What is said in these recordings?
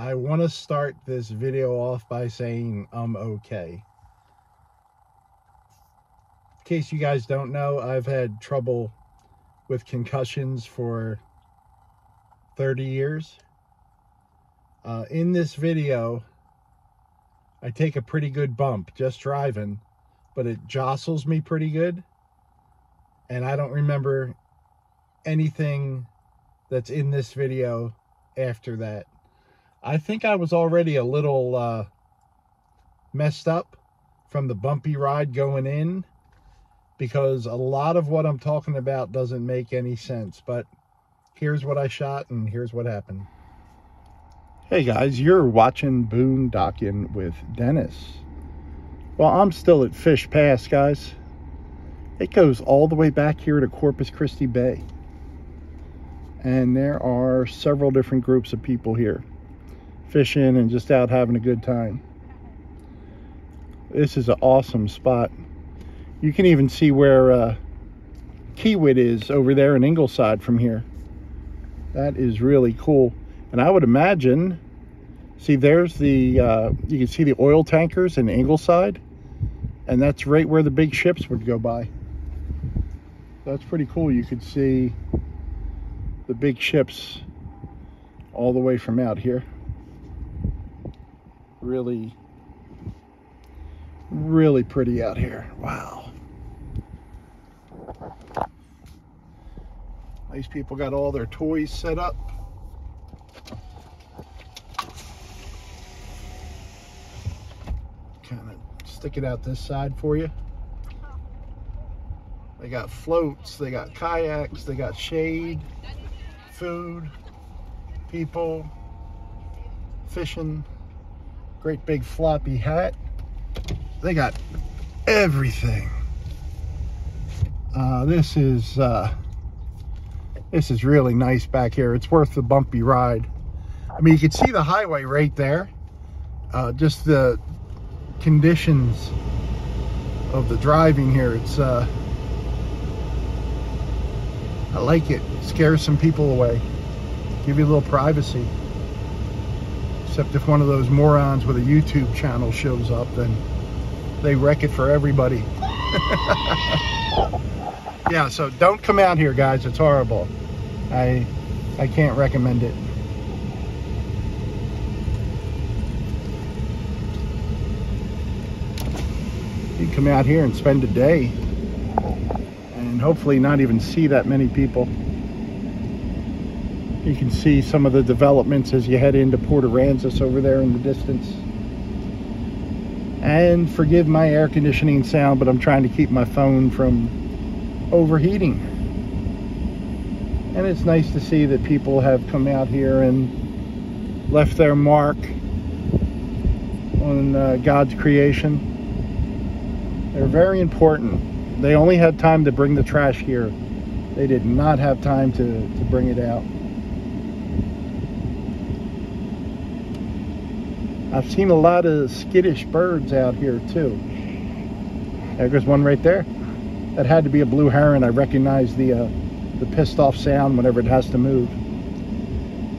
I want to start this video off by saying I'm okay. In case you guys don't know, I've had trouble with concussions for 30 years. Uh, in this video, I take a pretty good bump just driving, but it jostles me pretty good. And I don't remember anything that's in this video after that. I think I was already a little uh, messed up from the bumpy ride going in because a lot of what I'm talking about doesn't make any sense. But here's what I shot and here's what happened. Hey guys, you're watching Boondocking with Dennis. Well, I'm still at Fish Pass, guys. It goes all the way back here to Corpus Christi Bay. And there are several different groups of people here fishing and just out having a good time. This is an awesome spot. You can even see where uh, Kiewit is over there in Ingleside from here. That is really cool. And I would imagine, see there's the, uh, you can see the oil tankers in Ingleside. And that's right where the big ships would go by. That's pretty cool. You could see the big ships all the way from out here really, really pretty out here. Wow. These people got all their toys set up. Kind of stick it out this side for you. They got floats, they got kayaks, they got shade, food, people, fishing great big floppy hat. They got everything. Uh, this is uh, this is really nice back here. It's worth the bumpy ride. I mean, you can see the highway right there. Uh, just the conditions of the driving here. It's uh, I like it. it. Scares some people away. Give you a little privacy. Except if one of those morons with a YouTube channel shows up, then they wreck it for everybody. yeah, so don't come out here, guys. It's horrible. I, I can't recommend it. You come out here and spend a day and hopefully not even see that many people. You can see some of the developments as you head into Port Aransas over there in the distance. And forgive my air conditioning sound, but I'm trying to keep my phone from overheating. And it's nice to see that people have come out here and left their mark on uh, God's creation. They're very important. They only had time to bring the trash here. They did not have time to, to bring it out. I've seen a lot of skittish birds out here too. There goes one right there. That had to be a blue heron. I recognize the uh, the pissed off sound whenever it has to move.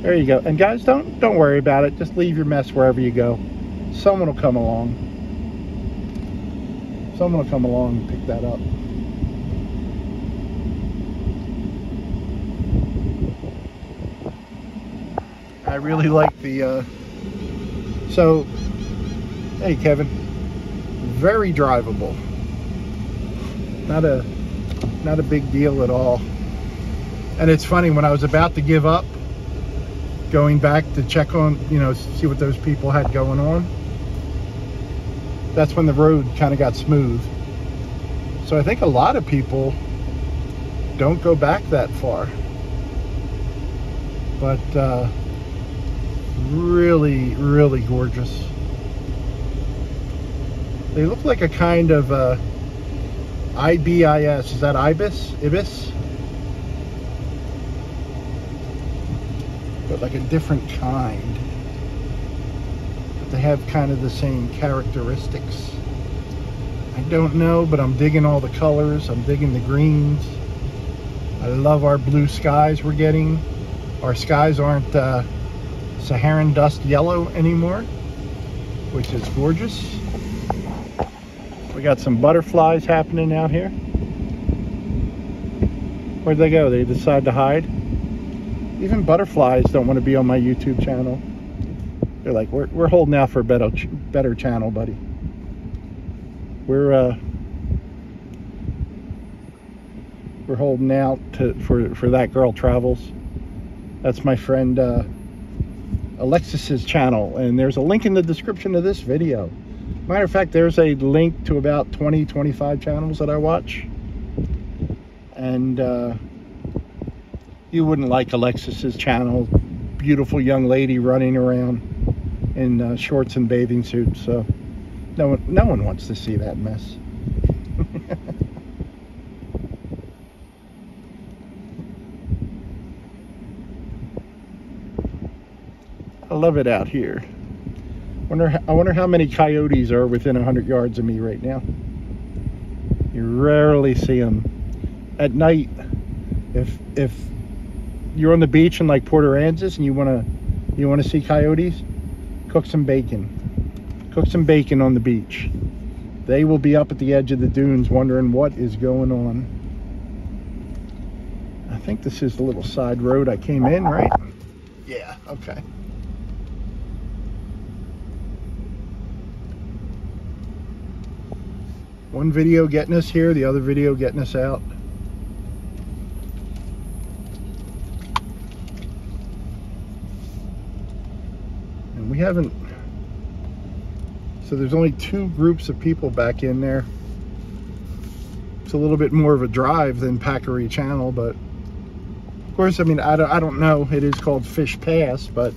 There you go. And guys, don't don't worry about it. Just leave your mess wherever you go. Someone will come along. Someone will come along and pick that up. I really like the uh, so, hey Kevin, very drivable. Not a not a big deal at all. And it's funny when I was about to give up, going back to check on, you know, see what those people had going on. That's when the road kind of got smooth. So I think a lot of people don't go back that far. But uh, really, really gorgeous. They look like a kind of uh, IBIS. Is that ibis? Ibis? But like a different kind. But they have kind of the same characteristics. I don't know, but I'm digging all the colors. I'm digging the greens. I love our blue skies we're getting. Our skies aren't uh, Saharan dust yellow anymore, which is gorgeous. We got some butterflies happening out here. Where'd they go? They decide to hide. Even butterflies don't want to be on my YouTube channel. They're like, we're, we're holding out for a better, better channel, buddy. We're, uh, we're holding out to, for, for That Girl Travels. That's my friend, uh, Alexis's channel. And there's a link in the description of this video. Matter of fact, there's a link to about 20, 25 channels that I watch. And, uh, you wouldn't like Alexis's channel. Beautiful young lady running around in uh, shorts and bathing suits. So no one, no one wants to see that mess. I love it out here. Wonder, I wonder how many coyotes are within 100 yards of me right now. You rarely see them. At night, if if you're on the beach in like Port Aransas and you want to you want to see coyotes, cook some bacon. Cook some bacon on the beach. They will be up at the edge of the dunes wondering what is going on. I think this is the little side road I came in, right? Yeah, okay. One video getting us here, the other video getting us out. And we haven't, so there's only two groups of people back in there. It's a little bit more of a drive than Packery Channel, but of course, I mean, I don't, I don't know. It is called Fish Pass, but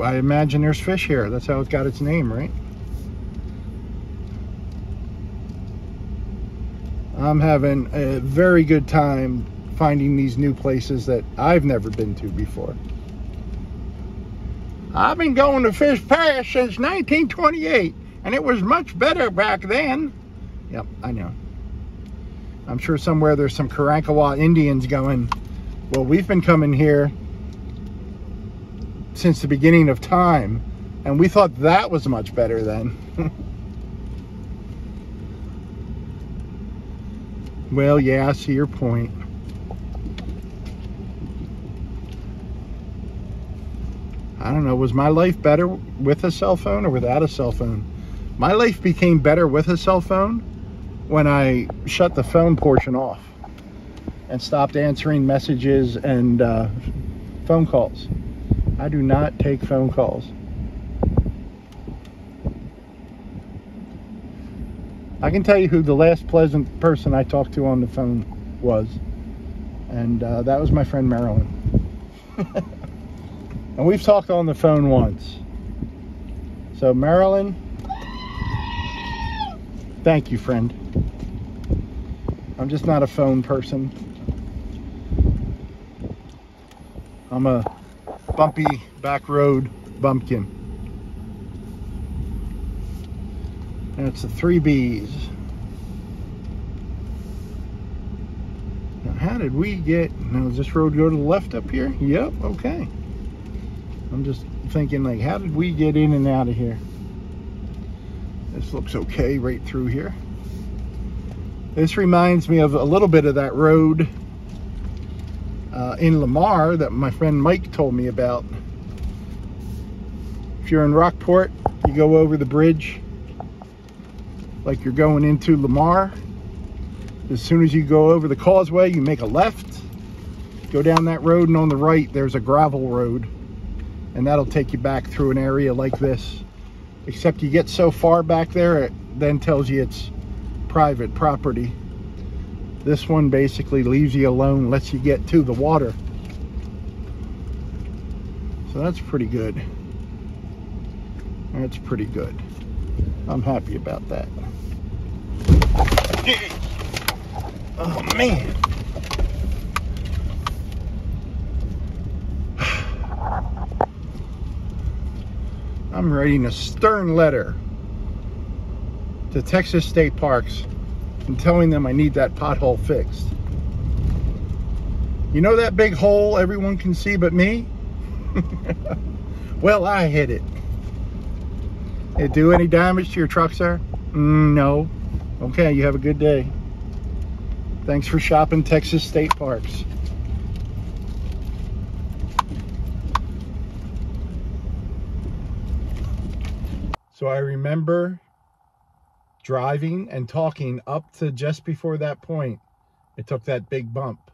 I imagine there's fish here. That's how it got its name, right? I'm having a very good time finding these new places that I've never been to before. I've been going to Fish Pass since 1928, and it was much better back then. Yep, I know. I'm sure somewhere there's some Karankawa Indians going, well, we've been coming here since the beginning of time. And we thought that was much better then. well, yeah, I see your point. I don't know, was my life better with a cell phone or without a cell phone? My life became better with a cell phone when I shut the phone portion off and stopped answering messages and uh, phone calls. I do not take phone calls. I can tell you who the last pleasant person I talked to on the phone was. And uh, that was my friend Marilyn. and we've talked on the phone once. So Marilyn, thank you, friend. I'm just not a phone person. I'm a bumpy back road bumpkin. And it's the three B's. Now, how did we get, now does this road go to the left up here? Yep, okay. I'm just thinking like, how did we get in and out of here? This looks okay right through here. This reminds me of a little bit of that road uh, in Lamar that my friend Mike told me about. If you're in Rockport, you go over the bridge like you're going into Lamar. As soon as you go over the causeway, you make a left, go down that road, and on the right, there's a gravel road. And that'll take you back through an area like this. Except you get so far back there, it then tells you it's private property. This one basically leaves you alone, lets you get to the water. So that's pretty good. That's pretty good. I'm happy about that. Oh man. I'm writing a stern letter to Texas State Parks and telling them I need that pothole fixed. You know that big hole everyone can see but me? well, I hit it. It do any damage to your truck, sir? Mm, no. Okay, you have a good day. Thanks for shopping Texas State Parks. So I remember driving and talking up to just before that point. It took that big bump.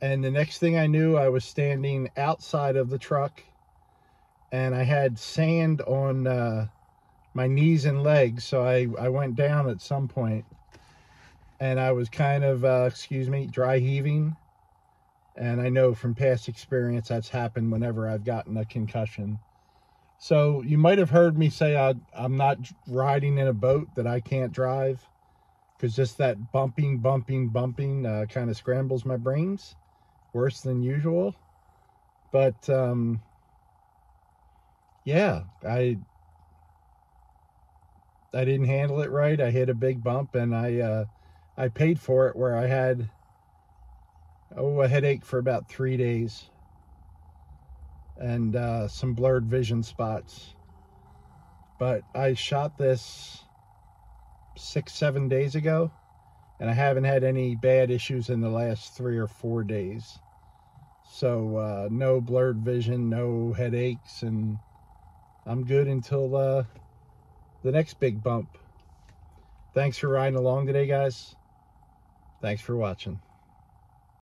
And the next thing I knew, I was standing outside of the truck and I had sand on uh, my knees and legs. So I, I went down at some point and I was kind of, uh, excuse me, dry heaving. And I know from past experience that's happened whenever I've gotten a concussion. So you might have heard me say I, I'm not riding in a boat that I can't drive because just that bumping, bumping, bumping uh, kind of scrambles my brains worse than usual. But um, yeah, I I didn't handle it right. I hit a big bump and I uh, I paid for it where I had oh a headache for about three days and uh, some blurred vision spots. But I shot this six, seven days ago, and I haven't had any bad issues in the last three or four days. So uh, no blurred vision, no headaches, and I'm good until uh, the next big bump. Thanks for riding along today, guys. Thanks for watching.